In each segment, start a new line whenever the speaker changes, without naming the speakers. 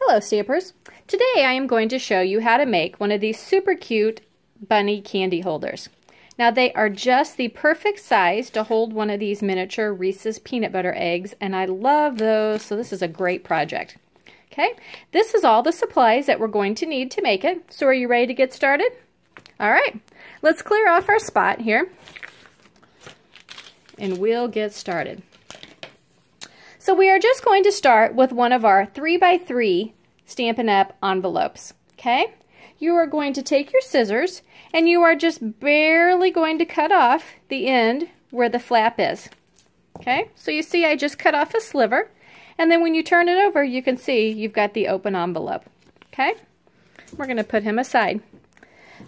Hello Stampers! Today I am going to show you how to make one of these super cute bunny candy holders. Now they are just the perfect size to hold one of these miniature Reese's peanut butter eggs and I love those so this is a great project. Okay, this is all the supplies that we're going to need to make it. So are you ready to get started? Alright, let's clear off our spot here and we'll get started. So we are just going to start with one of our 3x3 Stampin' Up! envelopes, okay? You are going to take your scissors and you are just barely going to cut off the end where the flap is, okay? So you see I just cut off a sliver and then when you turn it over you can see you've got the open envelope, okay? We're going to put him aside.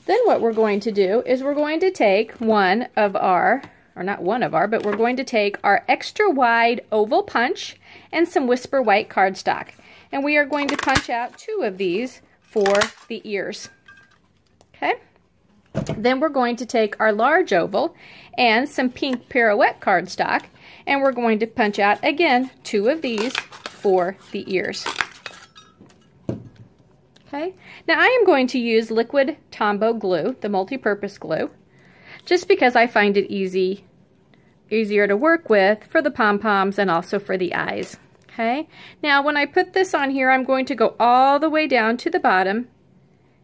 Then what we're going to do is we're going to take one of our or not one of our, but we're going to take our extra wide oval punch and some Whisper White cardstock. And we are going to punch out two of these for the ears. Okay? Then we're going to take our large oval and some pink pirouette cardstock and we're going to punch out again two of these for the ears. Okay, now I am going to use liquid Tombow glue, the multi-purpose glue just because I find it easy, easier to work with for the pom-poms and also for the eyes. Okay, now when I put this on here, I'm going to go all the way down to the bottom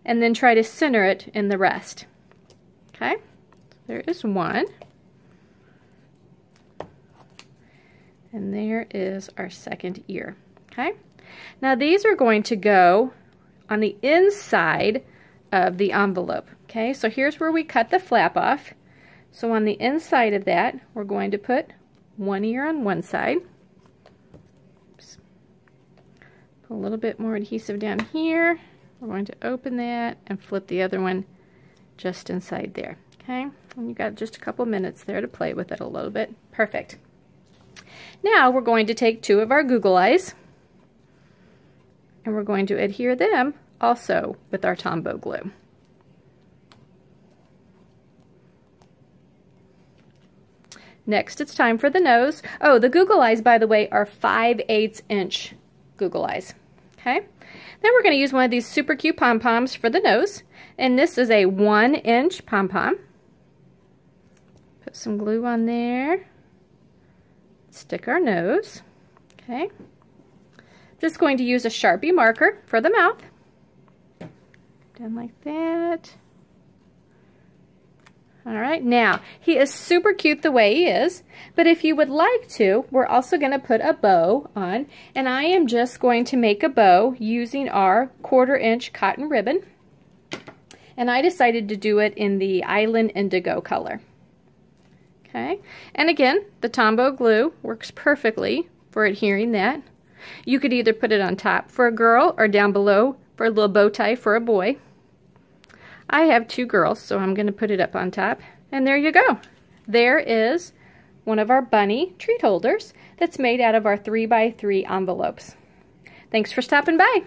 and then try to center it in the rest. Okay, there is one. And there is our second ear. Okay, now these are going to go on the inside of the envelope. Okay, so here's where we cut the flap off. So on the inside of that, we're going to put one ear on one side. Oops. Put a little bit more adhesive down here. We're going to open that and flip the other one just inside there. Okay, and you got just a couple minutes there to play with it a little bit. Perfect. Now we're going to take two of our Google Eyes and we're going to adhere them also with our Tombow glue. Next, it's time for the nose. Oh, the Google Eyes, by the way, are 5 8 inch Google Eyes. Okay. Then we're going to use one of these super cute pom-poms for the nose. And this is a 1 inch pom-pom. Put some glue on there. Stick our nose. Okay. Just going to use a Sharpie marker for the mouth. Done like that. All right, now, he is super cute the way he is, but if you would like to, we're also going to put a bow on, and I am just going to make a bow using our quarter inch cotton ribbon, and I decided to do it in the Island Indigo color. Okay, and again, the Tombow glue works perfectly for adhering that. You could either put it on top for a girl or down below for a little bow tie for a boy. I have two girls, so I'm going to put it up on top. And there you go. There is one of our bunny treat holders that's made out of our 3x3 envelopes. Thanks for stopping by.